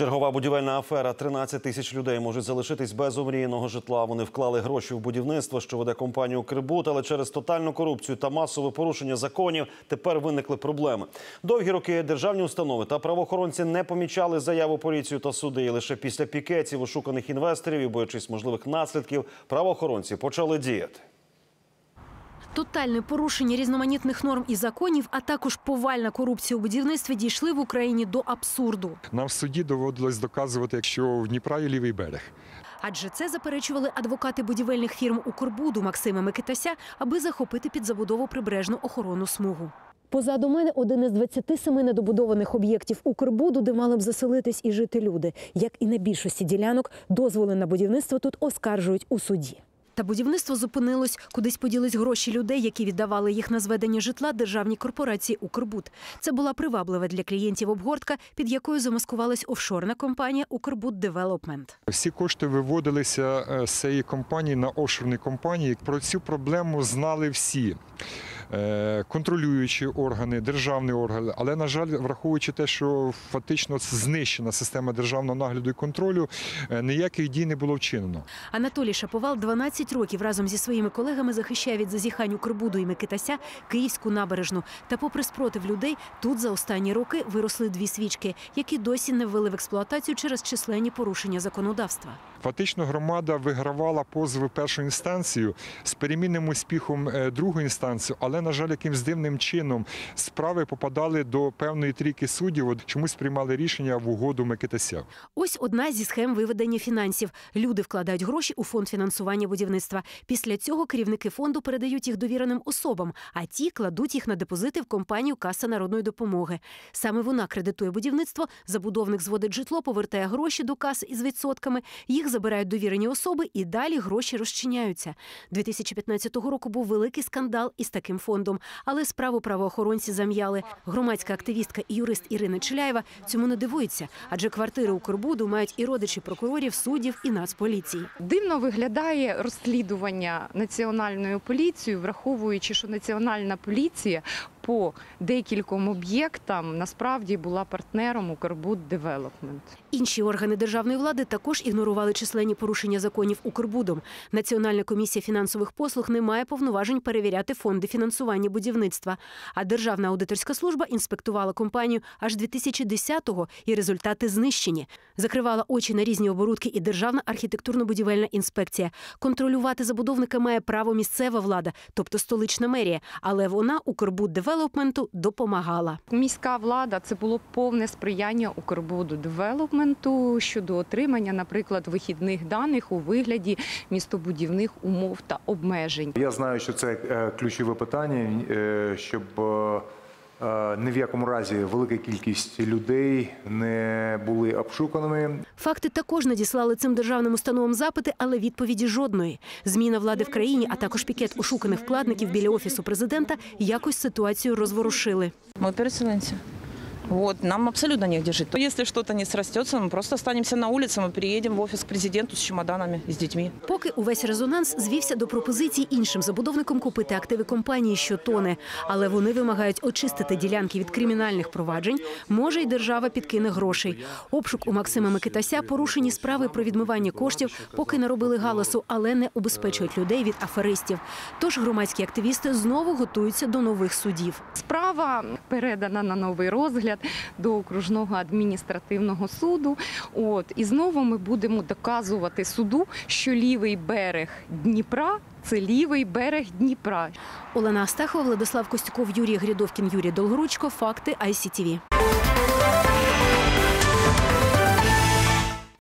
Чергова будівельна афера. 13 тисяч людей можуть залишитись без омріяного житла. Вони вклали гроші в будівництво, що веде компанію Крибут, але через тотальну корупцію та масове порушення законів тепер виникли проблеми. Довгі роки державні установи та правоохоронці не помічали заяву поліцію та суди. І лише після пікетів ошуканих інвесторів і боячись можливих наслідків, правоохоронці почали діяти. Тотальне порушення різноманітних норм і законів, а також повальна корупція у будівництві дійшли в Україні до абсурду. Нам в суді доводилось доказувати, що в Дніпра є лівий берег. Адже це заперечували адвокати будівельних фірм Укрбуду Максима Микитася, аби захопити під забудову прибережну охоронну смугу. Позаду мене один із 27 недобудованих об'єктів Укрбуду, де мали б заселитись і жити люди. Як і на більшості ділянок, дозволи на будівництво тут оскаржують у суді. Та будівництво зупинилось, кудись поділись гроші людей, які віддавали їх на зведення житла державній корпорації Укрбуд. Це була приваблива для клієнтів обгортка, під якою замаскувалась офшорна компанія Укрбуд Девелопмент. Всі кошти виводилися е, з цієї компанії на офшорні компанії. Про цю проблему знали всі. Е, Контролюючі органи, державні органи, але на жаль, враховуючи те, що фактично знищена система державного нагляду і контролю, е, ніяких дій не було вчинено. Анатолій Шаповал 12 років разом зі своїми колегами захищає від зазіхань Укрбуду і Микитася Київську набережну. Та попри спротив людей, тут за останні роки виросли дві свічки, які досі не ввели в експлуатацію через численні порушення законодавства. Фактично громада вигравала позови першу інстанцію з перемінним успіхом е, другу інстанцію, але, на жаль, якимсь дивним чином справи попадали до певної трійки суддів, от чомусь приймали рішення в угоду Микитася. Ось одна зі схем виведення фінансів. Люди вкладають гроші у фонд фінансування будівництва. Після цього керівники фонду передають їх довіреним особам, а ті кладуть їх на депозити в компанію Каса народної допомоги. Саме вона кредитує будівництво. Забудовник зводить житло, повертає гроші до каси із відсотками. Їх забирають довірені особи, і далі гроші розчиняються. 2015 року був великий скандал із таким фондом, але справу правоохоронці зам'яли. Громадська активістка і юрист Ірина Челяєва цьому не дивується, адже квартири Укрбуду мають і родичі прокурорів, суддів і нацполіції. Дивно виглядає розслідування національною поліцією, враховуючи, що національна поліція по декільком об'єктам насправді була партнером Укрбуд Девелопмент. Інші органи державної влади також ігнорували численні порушення законів Укрбудом. Національна комісія фінансових послуг не має повноважень перевіряти фонди фінансування будівництва. А Державна аудиторська служба інспектувала компанію аж 2010-го, і результати знищені. Закривала очі на різні оборудки і Державна архітектурно-будівельна інспекція. Контролювати забудовника має право місцева влада, тобто столична мерія. Але вона Укрбуд девелопменту допомагала. Міська влада це було повне сприяння Укрбуду Девелопменту щодо отримання, наприклад, вихідних даних у вигляді містобудівних умов та обмежень. Я знаю, що це е, ключове питання, е, щоб е, е, ні в якому разі велика кількість людей не були обшуканими. Факти також надіслали цим державним установам запити, але відповіді жодної. Зміна влади в країні, а також пікет ошуканих вкладників біля офісу президента якось ситуацію розворушили. Ми переселенцы. Вот, нам абсолютно негде жить. Если что-то не срастется, мы просто останемся на улице, мы переедем в офис к президенту с чемоданами и с детьми. Поки увесь резонанс звівся до пропозицій іншим забудовникам купити активи компанії, що тоне. Але вони вимагають очистити ділянки від кримінальних проваджень. Може, й держава підкине грошей. Обшук у Максима Микитася, порушені справи про відмивання коштів, поки наробили галасу, але не убезпечують людей від аферистів. Тож громадські активісти знову готуються до нових судів. Справа передана на новий розгляд до окружного адміністративного суду. От і знову ми будемо доказувати суду, що лівий берег Дніпра це лівий берег Дніпра. Олена Астахова, Владислав Костюков, Юрій Грідовкін, Юрій Долгоручко. Факти ICTV.